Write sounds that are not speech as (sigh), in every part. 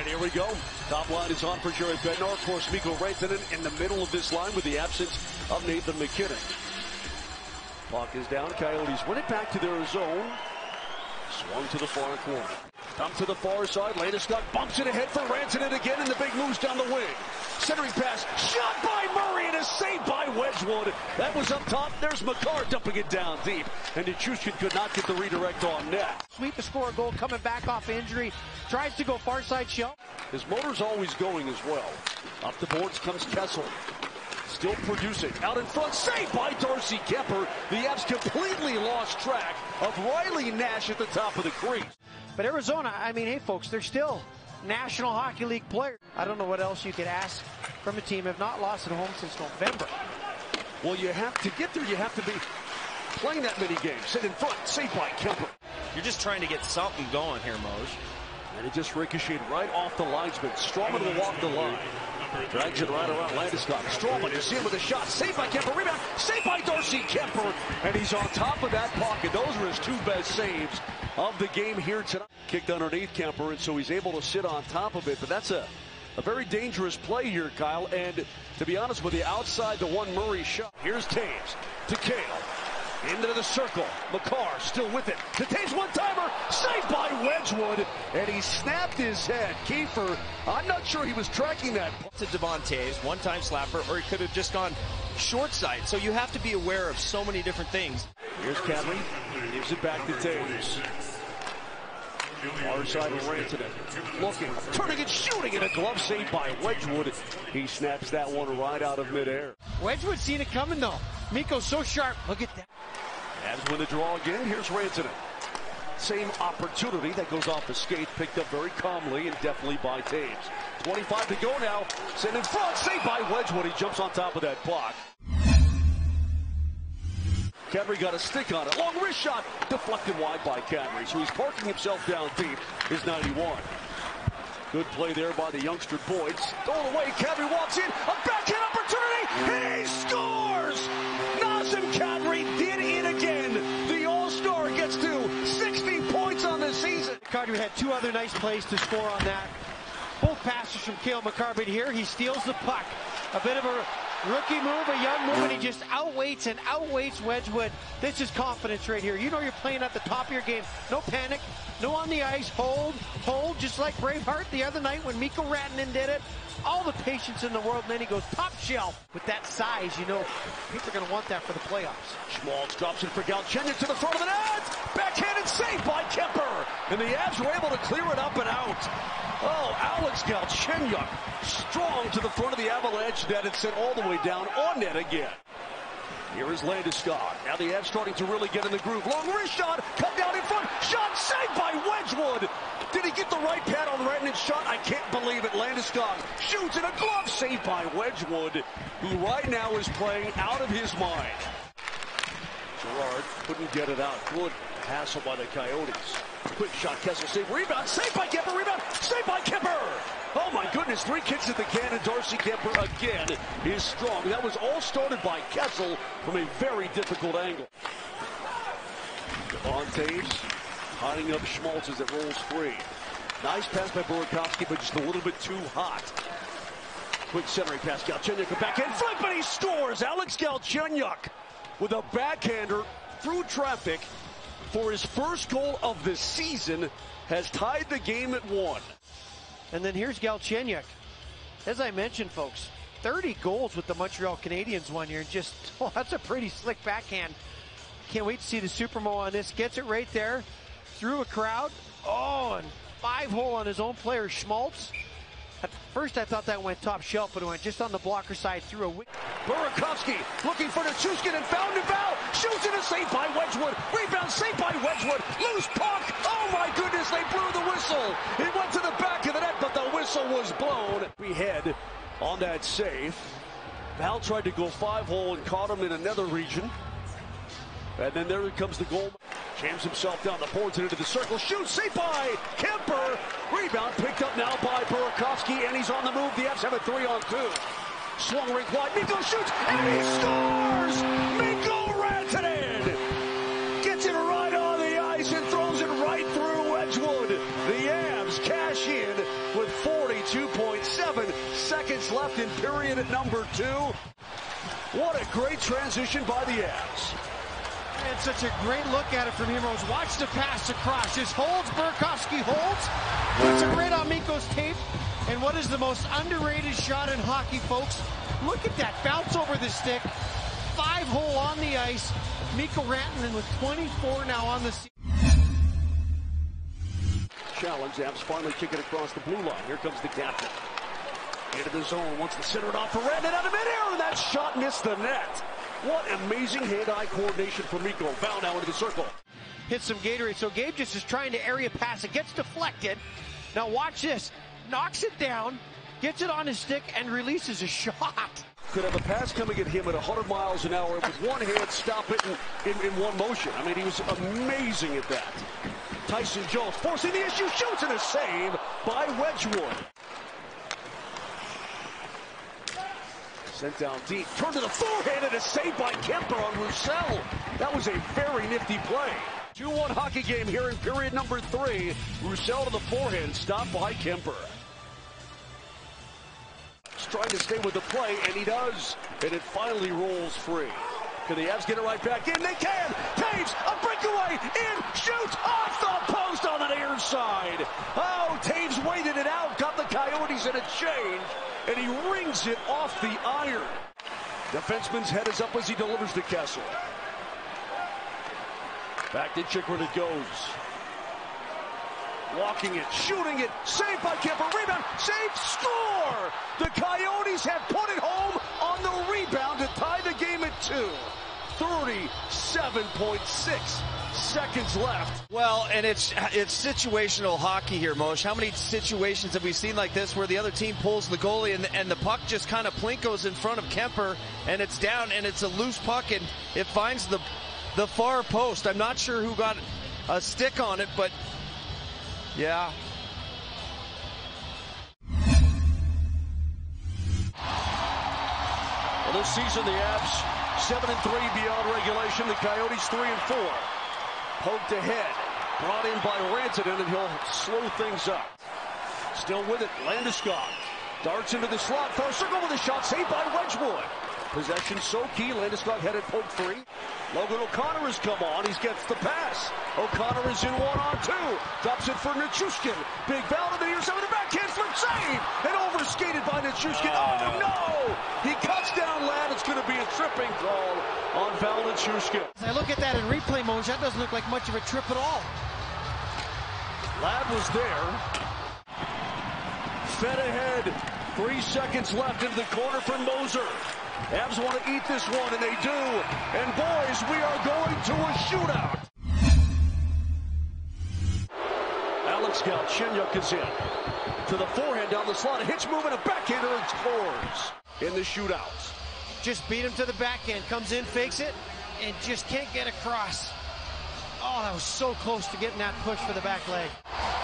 And here we go. Top line is on for Jared Bednar. Of course, Mikko Rantanen in the middle of this line with the absence of Nathan MacKinnon. Puck is down. Coyotes win it back to their zone. Swung to the far corner. Come to the far side. Landeskog bumps it ahead for Rantanen again, and the big moves down the wing. Centering pass, shot by Murray, and a save by Wedgewood. That was up top. There's Makar dumping it down deep, and Nichushkin could not get the redirect on net. Sweep to score a goal coming back off injury. Tries to go far side shell. His motor's always going as well. Up the boards comes Kessel. Still producing. Out in front, saved by Darcy Kuemper. The Avs completely lost track of Riley Nash at the top of the crease. But Arizona, I mean, hey folks, they're still National Hockey League players. I don't know what else you could ask from a team. Have not lost at home since November. Well, you have to get there. You have to be playing that many games. Sit in front, saved by Kuemper. You're just trying to get something going here, Moj. And it just ricocheted right off the linesman. Stralman will walk the line. Drags it right around Landeskog. Stralman see him with a shot. Saved by Kuemper. Rebound. Saved by Darcy Kuemper. And he's on top of that pocket. Those are his two best saves of the game here tonight. Kicked underneath Kuemper, and so he's able to sit on top of it. But that's a, a very dangerous play here, Kyle. And to be honest with you, outside the one Murray shot. Here's Toews to Cale. Into the circle. Makar still with it. The Toews one-timer. Saved by Wedgwood. And he snapped his head. Kiefer, I'm not sure he was tracking that. To Devon Toews, one-time slapper, or he could have just gone short side. So you have to be aware of so many different things. Here's Kadri. Gives it back to Toews. Far side of Rantanen. Looking, turning and shooting, and a glove save by Wedgewood. He snaps that one right out of midair. Wedgewood seen it coming though. Mikko's so sharp. Look at that. As win the draw again, here's Rantanen. Same opportunity that goes off the skate, picked up very calmly and deftly by Toews. 25 to go now. Sent in front, saved by Wedgewood. He jumps on top of that block. Kadri got a stick on it. Long wrist shot, deflected wide by Kadri. So he's parking himself down deep. Is 91. Good play there by the youngster Boyd. Stolen away. Kadri walks in. A backhand opportunity. He scores! Nazem Kadri did it again. The All-Star gets to 60 points on the season. Kadri had two other nice plays to score on that. Passes from Cale Makar, but here he steals the puck. A bit of a rookie move, a young move, and he just outweights and outweights Wedgewood. This is confidence right here. You know you're playing at the top of your game. No panic, no on the ice, hold, hold, just like Braveheart the other night when Mikko Rantanen did it. All the patience in the world, and then he goes top shelf. With that size, you know, people are going to want that for the playoffs. Schmaltz drops it for Galchenyuk to the front of the net. Backhanded save by Kuemper. And the Avs were able to clear it up and out. Oh, Alex Galchenyuk strong to the front of the Avalanche net and sent all the way down on net again. Here is Landeskog. Now the Avs starting to really get in the groove. Long wrist shot, come down in front, shot saved by Wedgewood. Did he get the right pad on the shot? I can't believe it. Landeskog shoots in a glove saved by Wedgewood, who right now is playing out of his mind. Girard couldn't get it out. Good hassle by the Coyotes. Quick shot, Kessel save, rebound, saved by Kuemper, rebound, saved by Kuemper! Oh my goodness, three kicks at the can and Darcy Kuemper again is strong. That was all started by Kessel from a very difficult angle. Toews hiding up Schmaltz as it rolls free. Nice pass by Burakovsky, but just a little bit too hot. Quick centering pass, Galchenyuk, a backhand flip, and he scores! Alex Galchenyuk with a backhander through traffic for his first goal of the season has tied the game at one. And then here's Galchenyuk. As I mentioned, folks, 30 goals with the Montreal Canadiens one year. Just, (laughs) oh, that's a pretty slick backhand. Can't wait to see the Supermo on this. Gets it right there through a crowd. Oh, and five hole on his own player, Schmaltz. At first, I thought that went top shelf, but it went just on the blocker side through a. Burakovsky looking for Nichushkin and found him foul. Shoots it a save by Wedgewood. Rebound saved by Wedgewood. Loose puck. Oh my goodness, they blew the whistle. It went to the back of the net, but the whistle was blown. We head on that save. Val tried to go five hole and caught him in another region. And then there comes the goal. Jams himself down the boards and into the circle. Shoots, saved by Kuemper. Rebound picked up now by Burakovsky, and he's on the move. The Avs have a three on two. Swung right wide. Mikko shoots, and he scores! Mikko Rantanen gets it right on the ice and throws it right through Wedgewood. The Avs cash in with 42.7 seconds left in period at number two. What a great transition by the Avs. And such a great look at it from Heroes. Watch the pass across. Just holds. Burakovsky holds. Puts it right on Mikko's tape. And what is the most underrated shot in hockey, folks? Look at that. Bounce over the stick. Five hole on the ice. Mikko Rantanen with 24 now on the season. Challenge. Avs finally kick it across the blue line. Here comes the captain. Into the zone. Wants to center it off for Rantanen out of midair. And that shot missed the net. What amazing hand-eye coordination from Mikko. Foul now into the circle. Hit some Gatorade. So Gabe just is trying to area pass. It gets deflected. Now watch this. Knocks it down, gets it on his stick, and releases a shot. Could have a pass coming at him at 100 miles an hour with one hand, stop it in, in, in one motion. I mean, he was amazing at that. Tyson Jost forcing the issue, shoots and a save by Wedgewood. Sent down deep, turned to the forehand and a save by Kuemper on Roussel. That was a very nifty play. 2-1 hockey game here in period number three. Roussel to the forehand, stopped by Kuemper. He's trying to stay with the play, and he does. And it finally rolls free. Can the Avs get it right back in? They can! Toews, a breakaway, in, shoots, off the post on the near side. Oh, Toews waited it out, got the Coyotes in a change, and he rings it off the iron. Defenseman's head is up as he delivers to Kessel. Back to Chychrun it goes. Walking it, shooting it, saved by Kuemper, rebound, save, score! The Coyotes have put it home on the rebound to tie the game at two. 37.6 seconds left. Well, and it's it's situational hockey here, Mosh. How many situations have we seen like this where the other team pulls the goalie and, and the puck just kind of plinkos in front of Kuemper and it's down and it's a loose puck and it finds the the far post. I'm not sure who got a stick on it, but yeah. Well, this season, the Avs 7 and 3 beyond regulation. The Coyotes 3 and 4. Poked ahead. Brought in by Rantanen, and he'll slow things up. Still with it, Landeskog. Darts into the slot, for a circle with a shot, saved by Wedgewood. Possession so key, Landeskog headed poke free. Logan O'Connor has come on, he gets the pass. O'Connor is in one on two. Drops it for Nichushkin. Big foul to the near side with a backhand flip save. And overskated by Nichushkin. Oh, oh no! He cuts down Ladd. It's going to be a tripping call on Val Nichushkin. As I look at that in replay mode, that doesn't look like much of a trip at all. Ladd was there. Fed ahead. Three seconds left into the corner for Moser. Avs want to eat this one, and they do. And boys, we are going to a shootout. Alex Galchenyuk is in. To the forehand down the slot. A hitch movement, a backhander, and scores in the shootout. Just beat him to the backhand. Comes in, fakes it, and just can't get across. Oh, that was so close to getting that push for the back leg.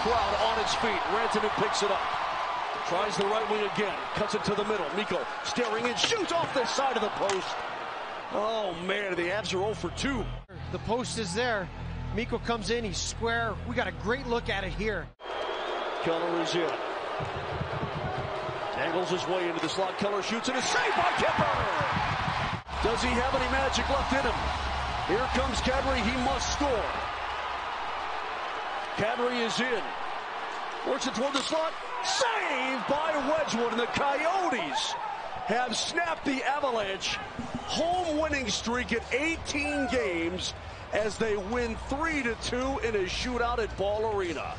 Crowd on its feet. Rantanen picks it up. Tries the right wing again. Cuts it to the middle. Mikko staring in. Shoots off the side of the post. Oh, man. The Avs are 0 for 2. The post is there. Mikko comes in. He's square. We got a great look at it here. Keller is in. Angles his way into the slot. Keller shoots and a save by Kuemper. Does he have any magic left in him? Here comes Kadri. He must score. Kadri is in. Works it toward the slot. Saved by Wedgewood. And the Coyotes have snapped the Avalanche home winning streak at 18 games as they win 3-2 in a shootout at Ball Arena.